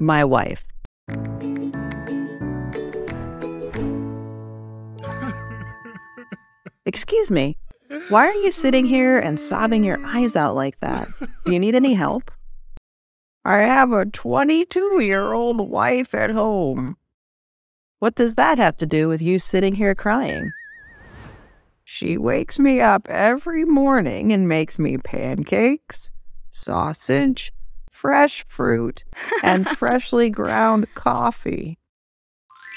My wife. Excuse me. Why are you sitting here and sobbing your eyes out like that? Do you need any help? I have a 22 year old wife at home. What does that have to do with you sitting here crying? She wakes me up every morning and makes me pancakes, sausage, fresh fruit, and freshly ground coffee.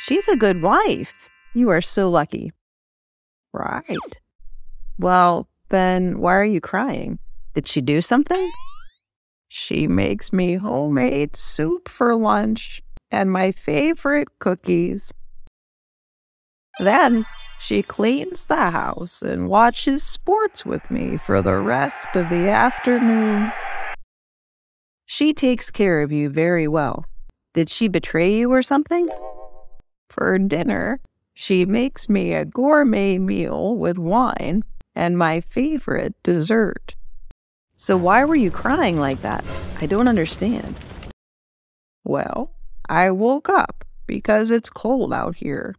She's a good wife. You are so lucky. Right. Well, then why are you crying? Did she do something? She makes me homemade soup for lunch and my favorite cookies. Then she cleans the house and watches sports with me for the rest of the afternoon. She takes care of you very well. Did she betray you or something? For dinner, she makes me a gourmet meal with wine and my favorite dessert. So why were you crying like that? I don't understand. Well, I woke up because it's cold out here.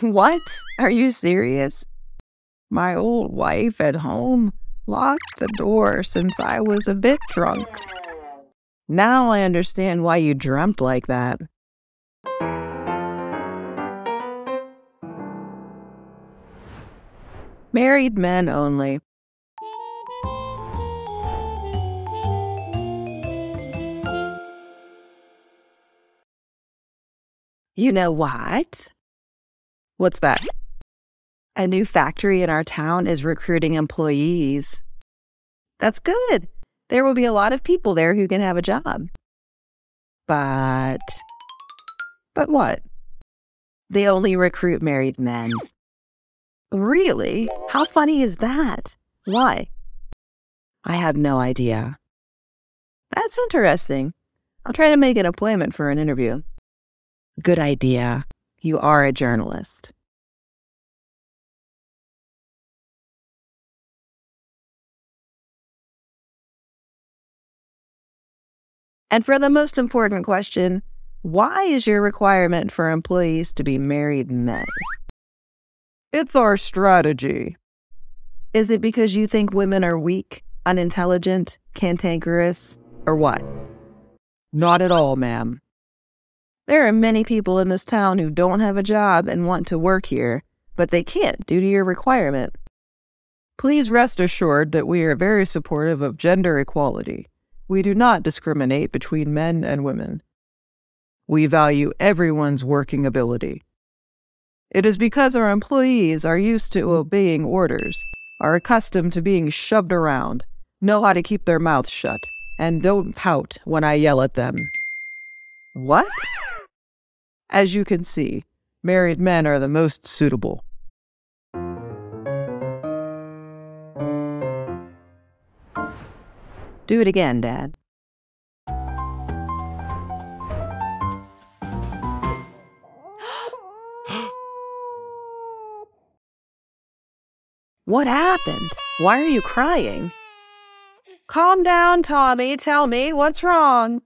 What? Are you serious? My old wife at home locked the door since I was a bit drunk. Now I understand why you dreamt like that. Married men only. You know what? What's that? A new factory in our town is recruiting employees. That's good. There will be a lot of people there who can have a job. But. But what? They only recruit married men. Really? How funny is that? Why? I have no idea. That's interesting. I'll try to make an appointment for an interview. Good idea. You are a journalist. And for the most important question, why is your requirement for employees to be married men? It's our strategy. Is it because you think women are weak, unintelligent, cantankerous, or what? Not at all, ma'am. There are many people in this town who don't have a job and want to work here, but they can't due to your requirement. Please rest assured that we are very supportive of gender equality. We do not discriminate between men and women. We value everyone's working ability. It is because our employees are used to obeying orders, are accustomed to being shoved around, know how to keep their mouths shut, and don't pout when I yell at them. What? As you can see, married men are the most suitable. Do it again, Dad. what happened? Why are you crying? Calm down, Tommy. Tell me what's wrong.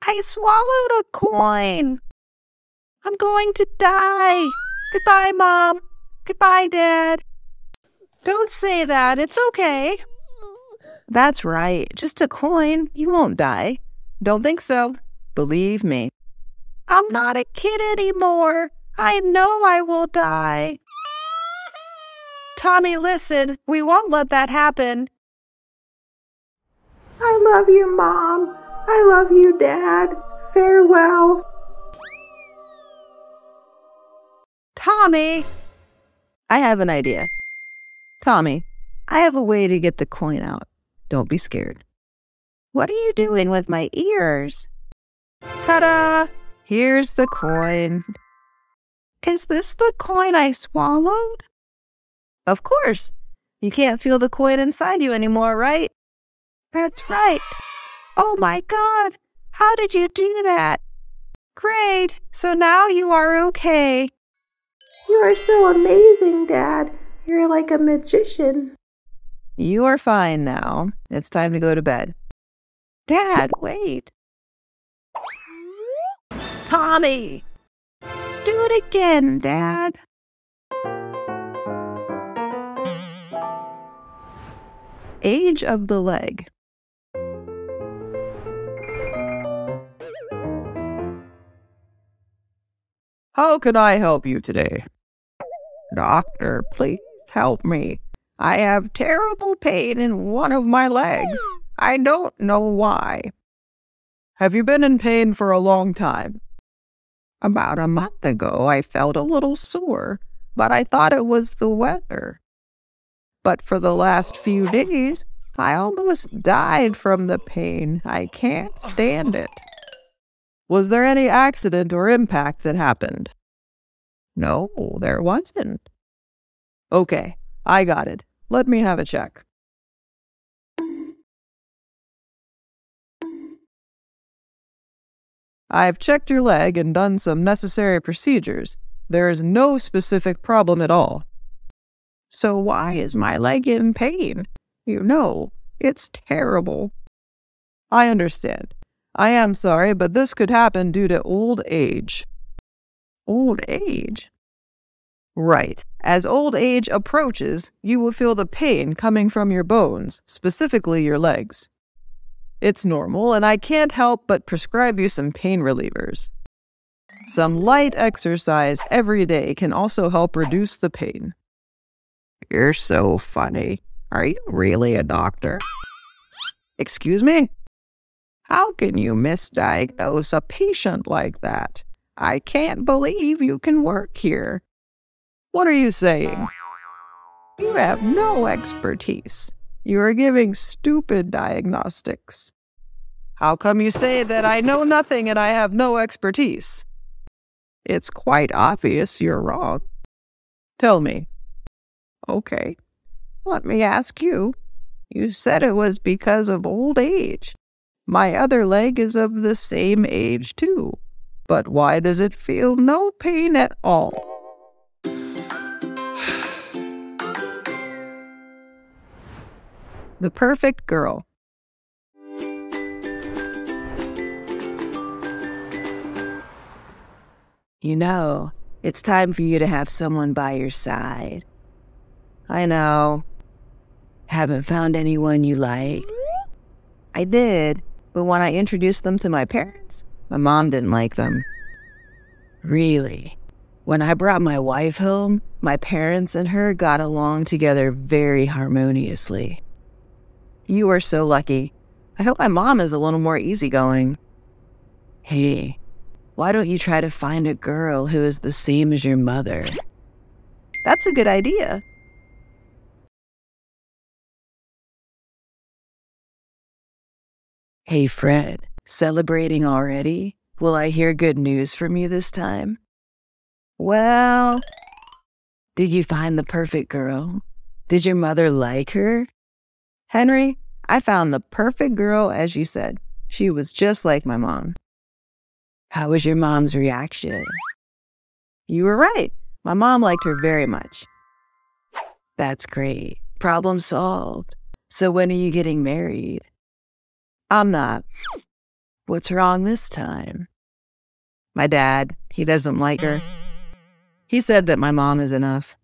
I swallowed a coin. I'm going to die. Goodbye, Mom. Goodbye, Dad. Don't say that. It's okay. That's right. Just a coin. You won't die. Don't think so. Believe me. I'm not a kid anymore. I know I will die. Tommy, listen. We won't let that happen. I love you, Mom. I love you, Dad. Farewell. Tommy! I have an idea. Tommy, I have a way to get the coin out. Don't be scared. What are you doing with my ears? Ta-da! Here's the coin. Is this the coin I swallowed? Of course. You can't feel the coin inside you anymore, right? That's right. Oh my God. How did you do that? Great. So now you are okay. You are so amazing, Dad. You're like a magician. You are fine now. It's time to go to bed. Dad, wait. Tommy! Do it again, Dad. Age of the leg. How can I help you today? Doctor, please help me. I have terrible pain in one of my legs. I don't know why. Have you been in pain for a long time? About a month ago, I felt a little sore, but I thought it was the weather. But for the last few days, I almost died from the pain. I can't stand it. Was there any accident or impact that happened? No, there wasn't. Okay, I got it. Let me have a check. I've checked your leg and done some necessary procedures. There is no specific problem at all. So why is my leg in pain? You know, it's terrible. I understand. I am sorry, but this could happen due to old age. Old age? Right. As old age approaches, you will feel the pain coming from your bones, specifically your legs. It's normal, and I can't help but prescribe you some pain relievers. Some light exercise every day can also help reduce the pain. You're so funny. Are you really a doctor? Excuse me? How can you misdiagnose a patient like that? I can't believe you can work here. What are you saying? You have no expertise. You are giving stupid diagnostics. How come you say that I know nothing and I have no expertise? It's quite obvious you're wrong. Tell me. Okay. Let me ask you. You said it was because of old age. My other leg is of the same age, too. But why does it feel no pain at all? The perfect girl. You know, it's time for you to have someone by your side. I know. Haven't found anyone you like? I did, but when I introduced them to my parents, my mom didn't like them. Really? When I brought my wife home, my parents and her got along together very harmoniously. You are so lucky. I hope my mom is a little more easygoing. Hey, why don't you try to find a girl who is the same as your mother? That's a good idea. Hey, Fred, celebrating already? Will I hear good news from you this time? Well, did you find the perfect girl? Did your mother like her? Henry, I found the perfect girl, as you said. She was just like my mom. How was your mom's reaction? You were right. My mom liked her very much. That's great. Problem solved. So when are you getting married? I'm not. What's wrong this time? My dad, he doesn't like her. He said that my mom is enough.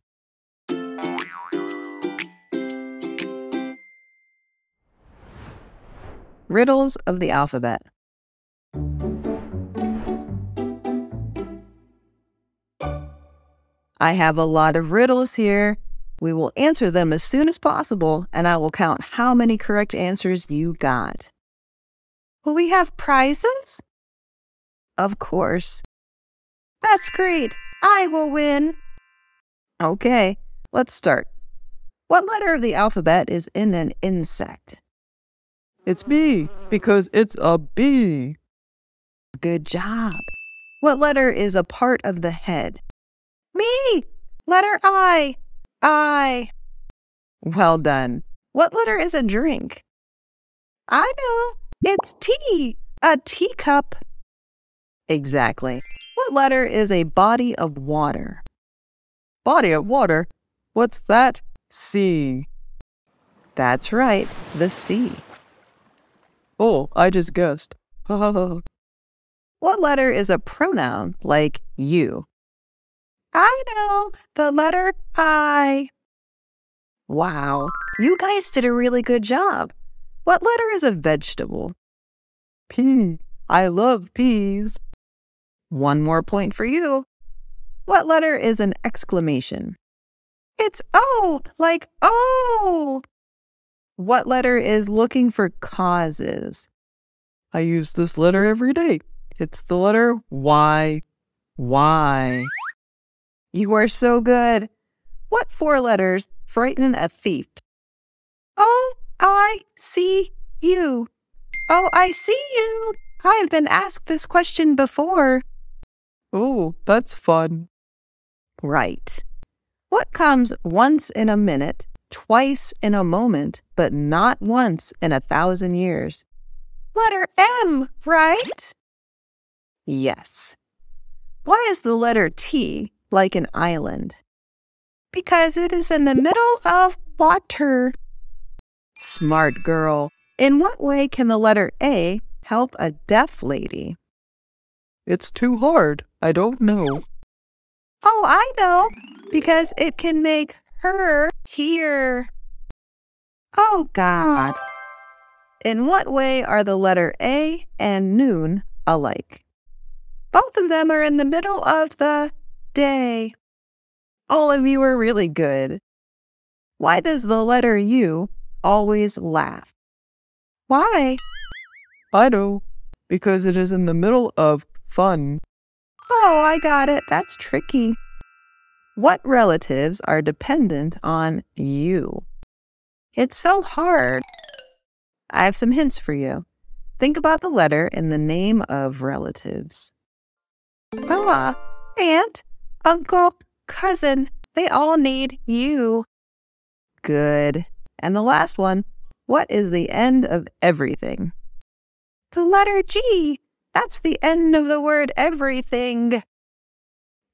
Riddles of the alphabet. I have a lot of riddles here. We will answer them as soon as possible, and I will count how many correct answers you got. Will we have prizes? Of course. That's great. I will win. Okay, let's start. What letter of the alphabet is in an insect? It's B, because it's a bee. Good job. What letter is a part of the head? Me! Letter I. I. Well done. What letter is a drink? I know. It's tea. A teacup. Exactly. What letter is a body of water? Body of water? What's that? C. That's right, the sea. Oh, I just guessed. what letter is a pronoun like you? I know, the letter I. Wow, you guys did a really good job. What letter is a vegetable? P. I love peas. One more point for you. What letter is an exclamation? It's O, like oh. What letter is looking for causes? I use this letter every day. It's the letter Y. Y. You are so good. What four letters frighten a thief? Oh, I see you. Oh, I see you. I've been asked this question before. Oh, that's fun. Right. What comes once in a minute, twice in a moment, but not once in a thousand years? Letter M, right? Yes. Why is the letter T like an island? Because it is in the middle of water. Smart girl. In what way can the letter A help a deaf lady? It's too hard. I don't know. Oh, I know. Because it can make her hear. Oh, God. In what way are the letter A and noon alike? Both of them are in the middle of the day. All of you are really good. Why does the letter U always laugh? Why? I know. Because it is in the middle of fun. Oh, I got it. That's tricky. What relatives are dependent on you? It's so hard. I have some hints for you. Think about the letter in the name of relatives. Ah, aunt, uncle, cousin, they all need you. Good. And the last one, what is the end of everything? The letter G. That's the end of the word everything.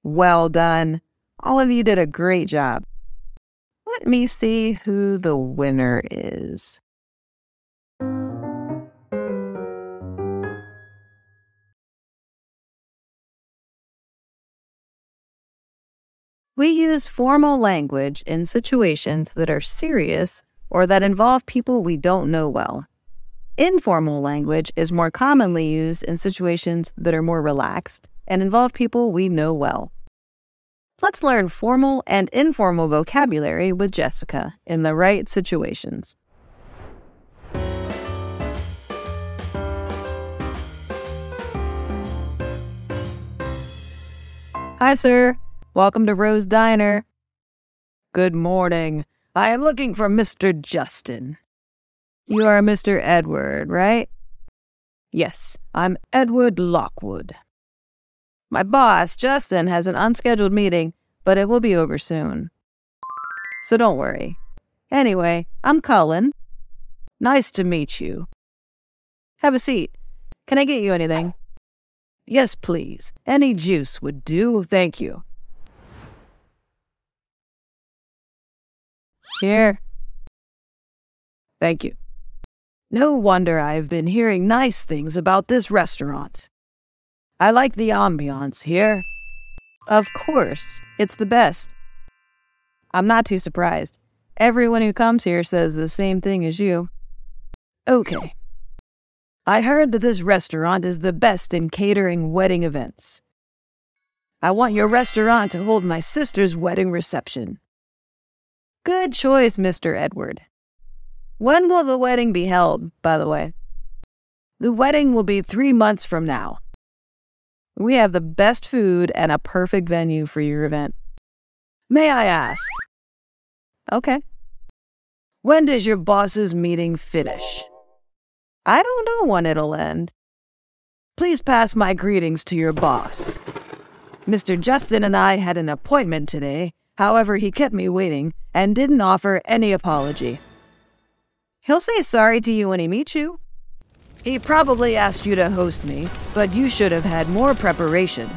Well done. All of you did a great job. Let me see who the winner is. We use formal language in situations that are serious or that involve people we don't know well. Informal language is more commonly used in situations that are more relaxed and involve people we know well. Let's learn formal and informal vocabulary with Jessica in the right situations. Hi, sir. Welcome to Rose Diner. Good morning. I am looking for Mr. Justin. You are Mr. Edward, right? Yes, I'm Edward Lockwood. My boss, Justin, has an unscheduled meeting, but it will be over soon. So don't worry. Anyway, I'm Cullen. Nice to meet you. Have a seat. Can I get you anything? Yes, please. Any juice would do. Thank you. Here. Thank you. No wonder I've been hearing nice things about this restaurant. I like the ambiance here. Of course, it's the best. I'm not too surprised. Everyone who comes here says the same thing as you. Okay. I heard that this restaurant is the best in catering wedding events. I want your restaurant to hold my sister's wedding reception. Good choice, Mr. Edward. When will the wedding be held, by the way? The wedding will be three months from now. We have the best food and a perfect venue for your event. May I ask? Okay. When does your boss's meeting finish? I don't know when it'll end. Please pass my greetings to your boss. Mr. Justin and I had an appointment today. However, he kept me waiting and didn't offer any apology. He'll say sorry to you when he meets you. He probably asked you to host me, but you should have had more preparation.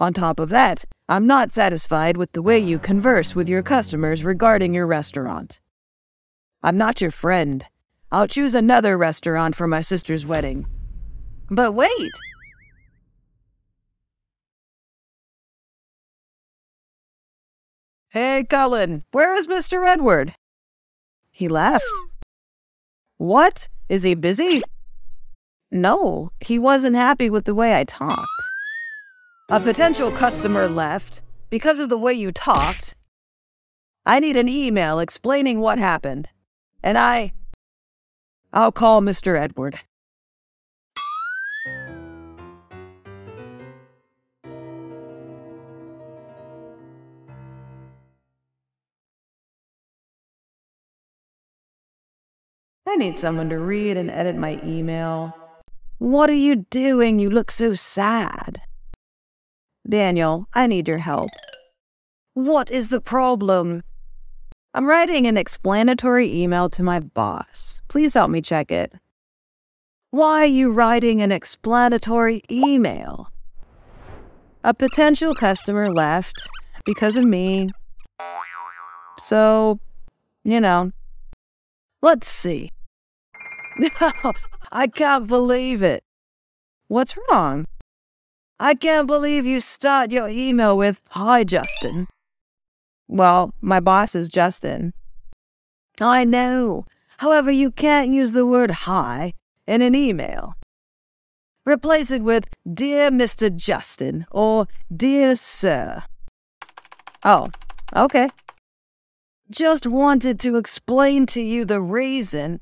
On top of that, I'm not satisfied with the way you converse with your customers regarding your restaurant. I'm not your friend. I'll choose another restaurant for my sister's wedding. But wait! Hey, Cullen, where is Mr. Edward? He left. What? Is he busy? No, he wasn't happy with the way I talked. A potential customer left because of the way you talked. I need an email explaining what happened. And I. I'll call Mr. Edward. I need someone to read and edit my email. What are you doing? You look so sad. Daniel, I need your help. What is the problem? I'm writing an explanatory email to my boss. Please help me check it. Why are you writing an explanatory email? A potential customer left because of me. So, you know, let's see. I can't believe it. What's wrong? I can't believe you start your email with, Hi, Justin. Well, my boss is Justin. I know. However, you can't use the word hi in an email. Replace it with Dear Mr. Justin or Dear Sir. Oh, okay. Just wanted to explain to you the reason.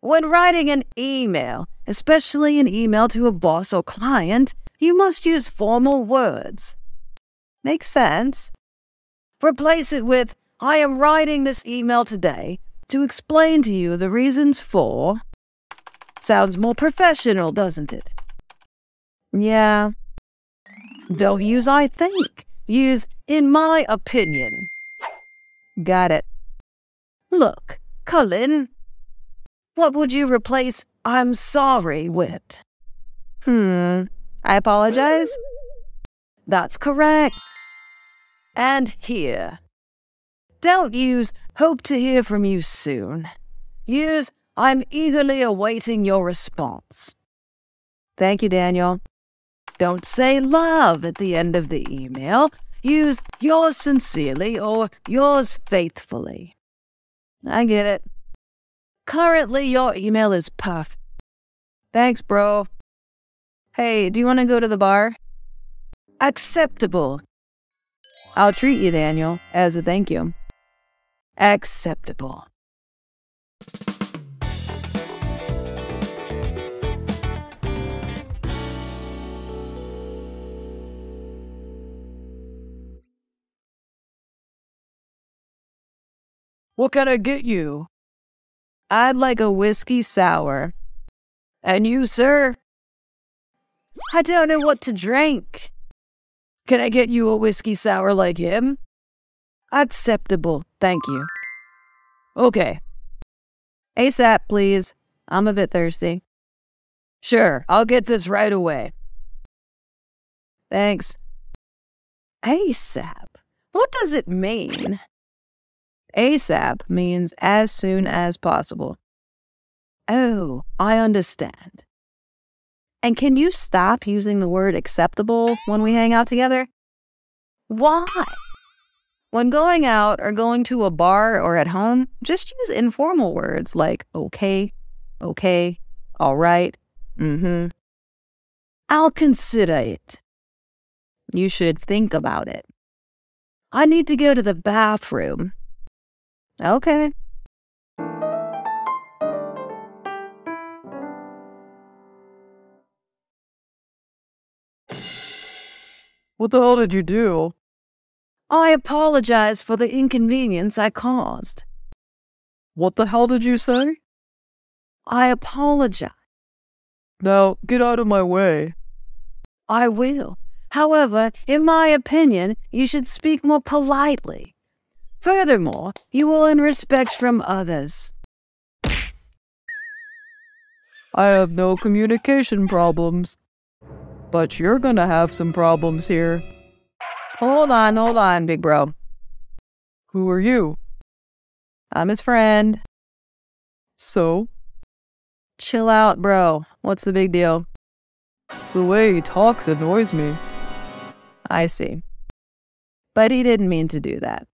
When writing an email, especially an email to a boss or client, you must use formal words. Makes sense. Replace it with, I am writing this email today to explain to you the reasons for. Sounds more professional, doesn't it? Yeah. Don't use I think. Use in my opinion. Got it. Look, Cullen, what would you replace I'm sorry with? Hmm, I apologize? That's correct and here. Don't use hope to hear from you soon. Use I'm eagerly awaiting your response. Thank you, Daniel. Don't say love at the end of the email. Use yours sincerely or yours faithfully. I get it. Currently, your email is puff. Thanks, bro. Hey, do you want to go to the bar? Acceptable. I'll treat you, Daniel, as a thank you. Acceptable. What can I get you? I'd like a whiskey sour. And you, sir? I don't know what to drink. Can I get you a whiskey sour like him? Acceptable, thank you. Okay. ASAP, please. I'm a bit thirsty. Sure, I'll get this right away. Thanks. ASAP? What does it mean? ASAP means as soon as possible. Oh, I understand. And can you stop using the word acceptable when we hang out together? Why? When going out or going to a bar or at home, just use informal words like okay, okay, all right, mm hmm. I'll consider it. You should think about it. I need to go to the bathroom. Okay. What the hell did you do? I apologize for the inconvenience I caused. What the hell did you say? I apologize. Now, get out of my way. I will. However, in my opinion, you should speak more politely. Furthermore, you will earn respect from others. I have no communication problems. But you're gonna have some problems here. Hold on, hold on, big bro. Who are you? I'm his friend. So, Chill out, bro. What's the big deal? The way he talks annoys me. I see. But he didn't mean to do that.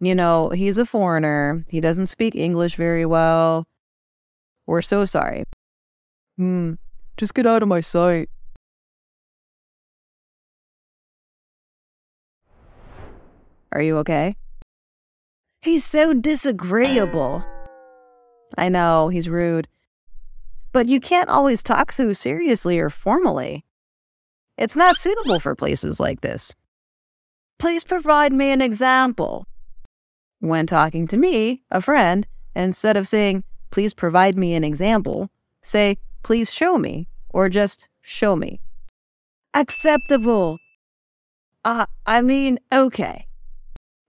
You know, he's a foreigner. He doesn't speak English very well. We're so sorry. Hmm. Just get out of my sight. Are you okay? He's so disagreeable. I know, he's rude. But you can't always talk so seriously or formally. It's not suitable for places like this. Please provide me an example. When talking to me, a friend, instead of saying, please provide me an example, say, please show me, or just show me. Acceptable. Uh, I mean, okay.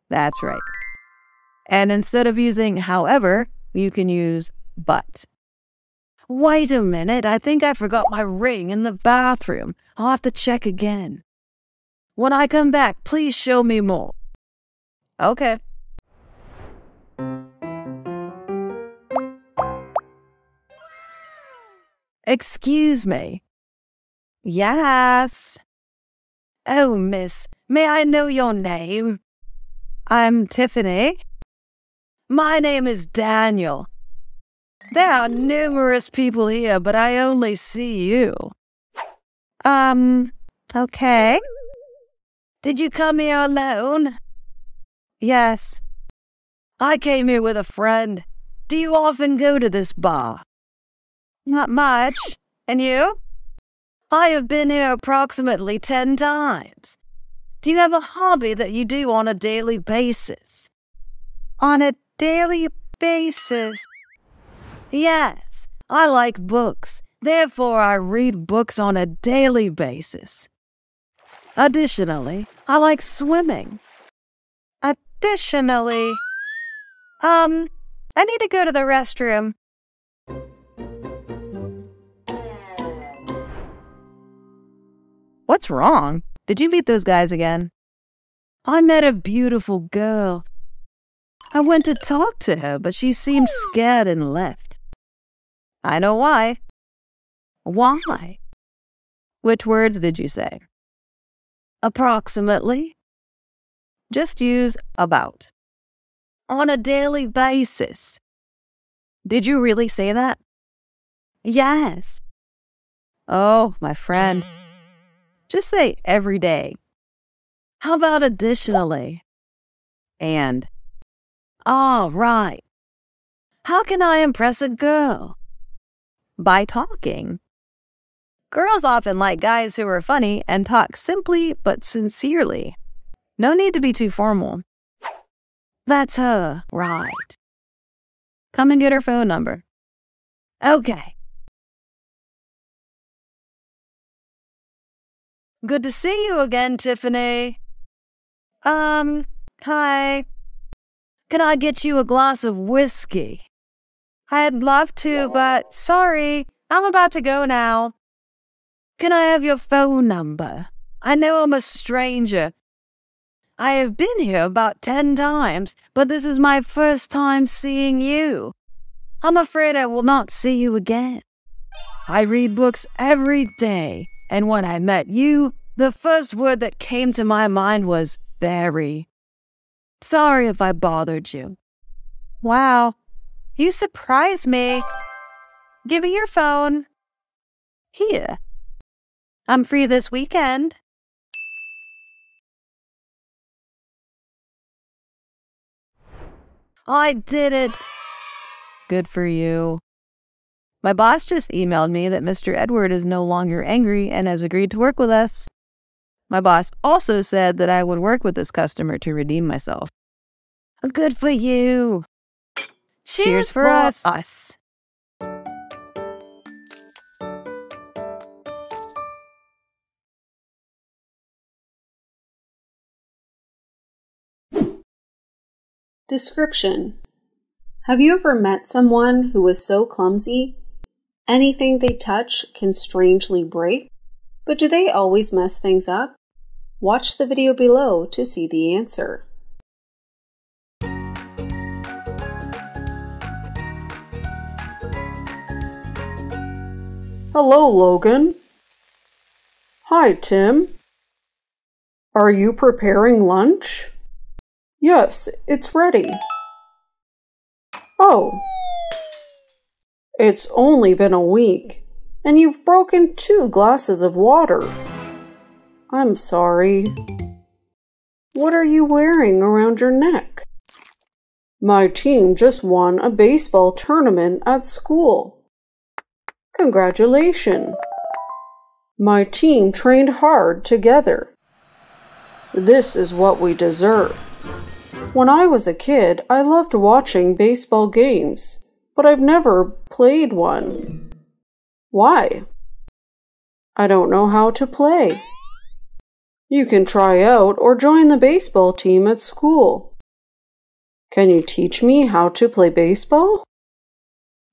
That's right. And instead of using however, you can use but. Wait a minute, I think I forgot my ring in the bathroom. I'll have to check again. When I come back, please show me more. Okay. Excuse me. Yes. Oh, miss, may I know your name? I'm Tiffany. My name is Daniel. There are numerous people here, but I only see you. Um, okay. Did you come here alone? Yes. I came here with a friend. Do you often go to this bar? Not much. And you? I have been here approximately ten times. Do you have a hobby that you do on a daily basis? On a daily basis? Yes, I like books. Therefore, I read books on a daily basis. Additionally, I like swimming. Additionally, um, I need to go to the restroom. What's wrong? Did you meet those guys again? I met a beautiful girl. I went to talk to her, but she seemed scared and left. I know why. Why? Which words did you say? Approximately. Just use about. On a daily basis. Did you really say that? Yes. Oh, my friend. Just say every day. How about additionally? And. All right. How can I impress a girl? By talking. Girls often like guys who are funny and talk simply but sincerely. No need to be too formal. That's her, right. Come and get her phone number. Okay. Good to see you again, Tiffany. Um, hi. Can I get you a glass of whiskey? I'd love to, but sorry, I'm about to go now. Can I have your phone number? I know I'm a stranger. I have been here about ten times, but this is my first time seeing you. I'm afraid I will not see you again. I read books every day, and when I met you, the first word that came to my mind was Barry. Sorry if I bothered you. Wow, you surprised me. Give me your phone. Here. I'm free this weekend. I did it. Good for you. My boss just emailed me that Mr. Edward is no longer angry and has agreed to work with us. My boss also said that I would work with this customer to redeem myself. Good for you. Cheers, Cheers for, for us. us. Description Have you ever met someone who was so clumsy Anything they touch can strangely break, but do they always mess things up? Watch the video below to see the answer. Hello, Logan. Hi, Tim. Are you preparing lunch? Yes, it's ready. Oh. It's only been a week, and you've broken two glasses of water. I'm sorry. What are you wearing around your neck? My team just won a baseball tournament at school. Congratulations. My team trained hard together. This is what we deserve. When I was a kid, I loved watching baseball games, but I've never played one. Why? I don't know how to play. You can try out or join the baseball team at school. Can you teach me how to play baseball?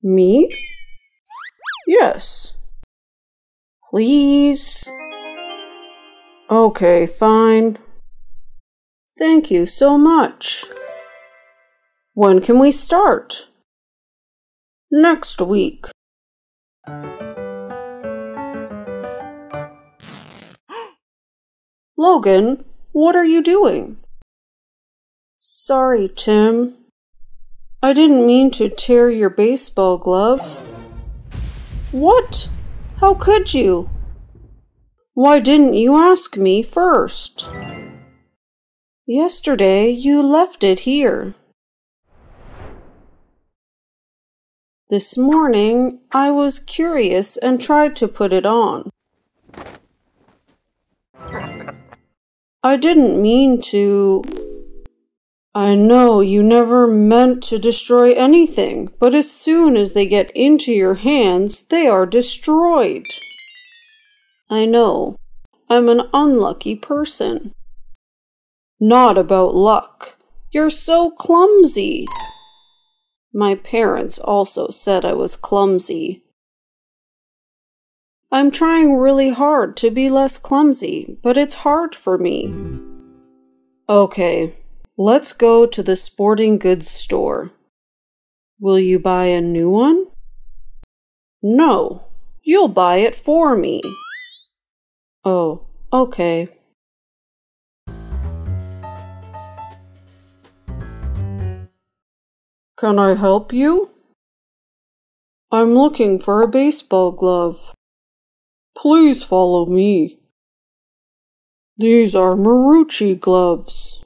Me? Yes. Please? Okay, fine. Thank you so much. When can we start? Next week. Logan, what are you doing? Sorry, Tim. I didn't mean to tear your baseball glove. What? How could you? Why didn't you ask me first? Yesterday you left it here. This morning I was curious and tried to put it on. I didn't mean to. I know you never meant to destroy anything, but as soon as they get into your hands, they are destroyed. I know. I'm an unlucky person. Not about luck. You're so clumsy. My parents also said I was clumsy. I'm trying really hard to be less clumsy, but it's hard for me. Okay, Let's go to the sporting goods store. Will you buy a new one? No, you'll buy it for me. Oh, okay. Can I help you? I'm looking for a baseball glove. Please follow me. These are Marucci gloves.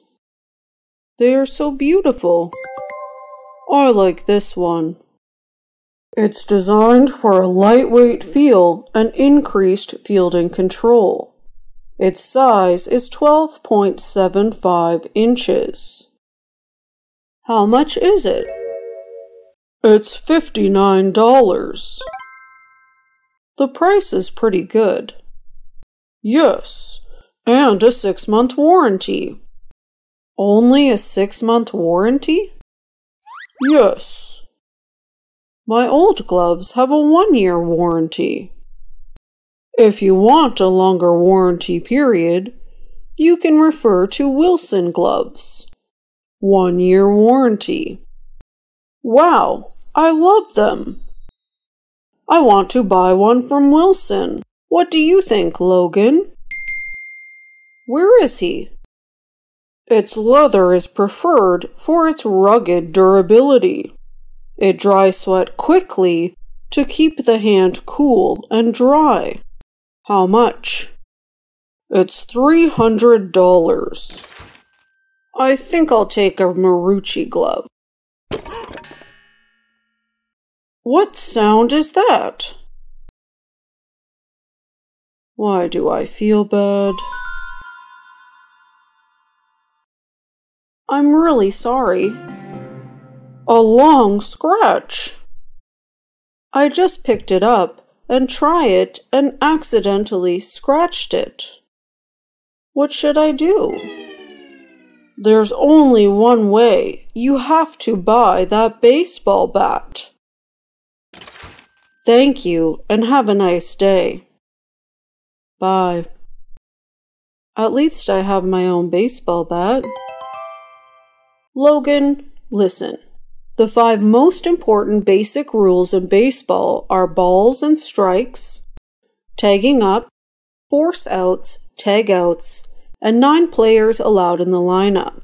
They are so beautiful. I like this one. It's designed for a lightweight feel and increased fielding control. Its size is 12.75 inches. How much is it? It's $59. The price is pretty good. Yes, and a six month warranty. Only a six month warranty? Yes. My old gloves have a one year warranty. If you want a longer warranty period, you can refer to Wilson gloves. One year warranty. Wow, I love them. I want to buy one from Wilson. What do you think, Logan? Where is he? Its leather is preferred for its rugged durability. It dry sweat quickly to keep the hand cool and dry. How much? It's three hundred dollars. I think I'll take a Marucci glove. What sound is that? Why do I feel bad? I'm really sorry. A long scratch. I just picked it up and tried it and accidentally scratched it. What should I do? There's only one way. You have to buy that baseball bat. Thank you and have a nice day. Bye. At least I have my own baseball bat. Logan, listen. The five most important basic rules in baseball are balls and strikes, tagging up, force outs, tag outs, and nine players allowed in the lineup.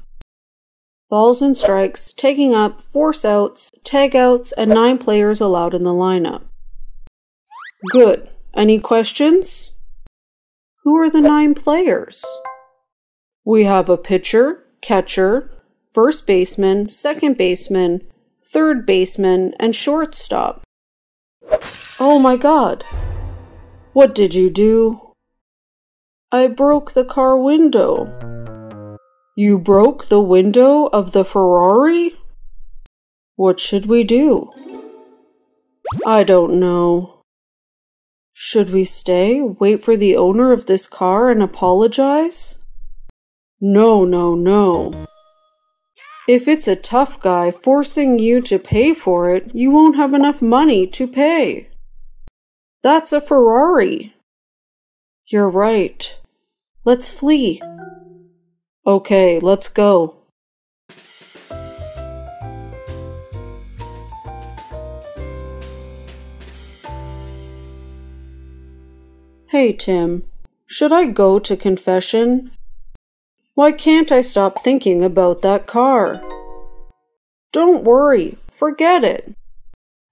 Balls and strikes, tagging up, force outs, tag outs, and nine players allowed in the lineup. Good. Any questions? Who are the nine players? We have a pitcher, catcher, first baseman, second baseman, third baseman, and shortstop. Oh my god. What did you do? I broke the car window. You broke the window of the Ferrari? What should we do? I don't know. Should we stay, wait for the owner of this car, and apologize? No, no, no. If it's a tough guy forcing you to pay for it, you won't have enough money to pay. That's a Ferrari. You're right. Let's flee. Okay, let's go. Hey, Tim. Should I go to confession? Why can't I stop thinking about that car? Don't worry, forget it.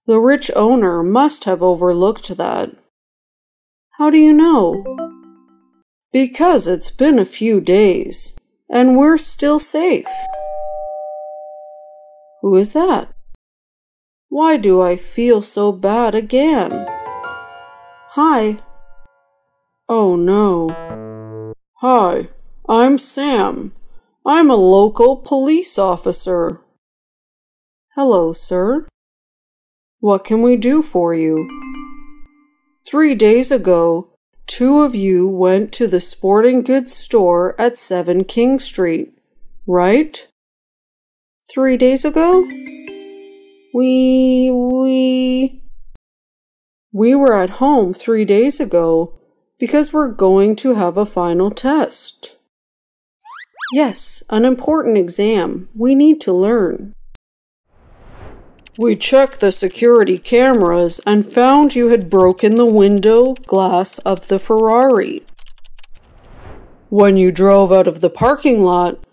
The rich owner must have overlooked that. How do you know? Because it's been a few days and we're still safe. Who is that? Why do I feel so bad again? Hi. Oh no. Hi, I'm Sam. I'm a local police officer. Hello, sir. What can we do for you? Three days ago, two of you went to the sporting goods store at 7 King Street, right? Three days ago? We. we. We were at home three days ago because we're going to have a final test. Yes, an important exam. We need to learn. We checked the security cameras and found you had broken the window glass of the Ferrari. When you drove out of the parking lot,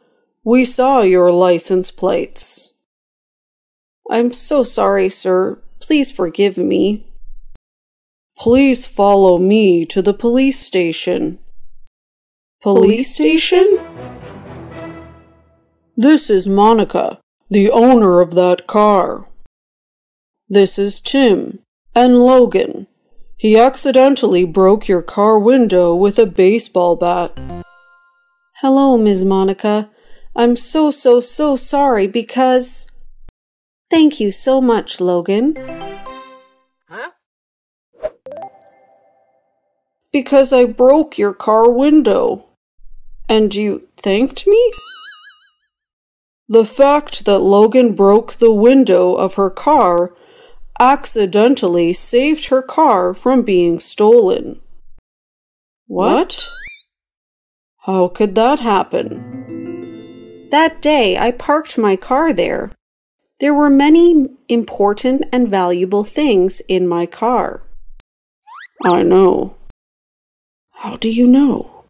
we saw your license plates. I'm so sorry, sir. Please forgive me. Please follow me to the police station. Police station? This is Monica, the owner of that car. This is Tim and Logan. He accidentally broke your car window with a baseball bat. Hello, Ms. Monica. I'm so, so, so sorry because. Thank you so much, Logan. Because I broke your car window. And you thanked me? The fact that Logan broke the window of her car accidentally saved her car from being stolen. What? How could that happen? That day I parked my car there. There were many important and valuable things in my car. I know. How do you know?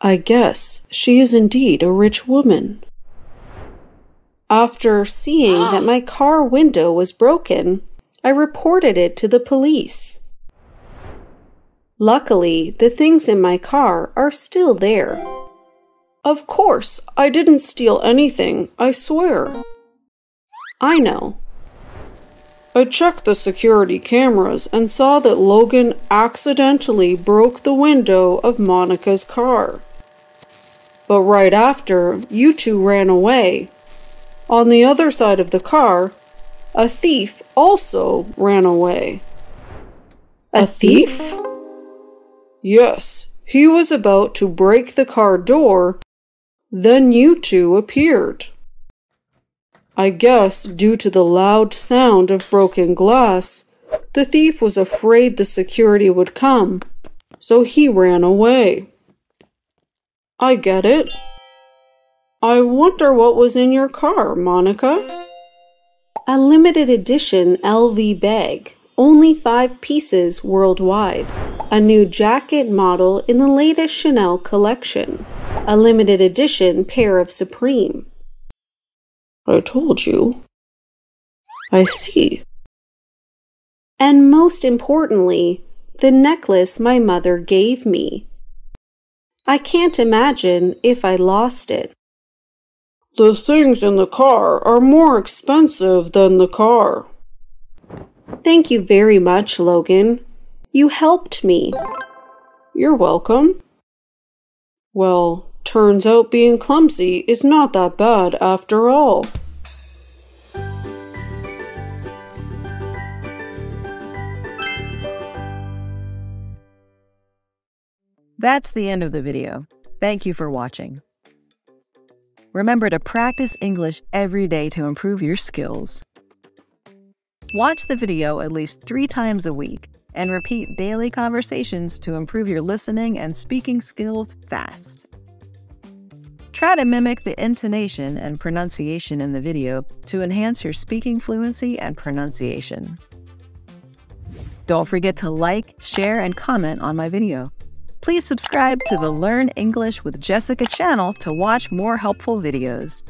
I guess she is indeed a rich woman. After seeing that my car window was broken, I reported it to the police. Luckily, the things in my car are still there. Of course, I didn't steal anything, I swear. I know. I checked the security cameras and saw that Logan accidentally broke the window of Monica's car. But right after, you two ran away on the other side of the car, a thief also ran away. A thief? Yes, he was about to break the car door. Then you two appeared. I guess due to the loud sound of broken glass, the thief was afraid the security would come, so he ran away. I get it. I wonder what was in your car, Monica. A limited edition LV bag. only five pieces worldwide. A new jacket model in the latest Chanel collection. A limited edition pair of Supreme. I told you. I see. And most importantly, the necklace my mother gave me. I can't imagine if I lost it. The things in the car are more expensive than the car. Thank you very much, Logan. You helped me. You're welcome. Well, turns out being clumsy is not that bad after all. That's the end of the video. Thank you for watching. Remember to practice English every day to improve your skills. Watch the video at least three times a week and repeat daily conversations to improve your listening and speaking skills fast. Try to mimic the intonation and pronunciation in the video to enhance your speaking fluency and pronunciation. Don't forget to like, share, and comment on my video. Please subscribe to the Learn English with Jessica channel to watch more helpful videos.